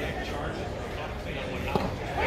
contact charge.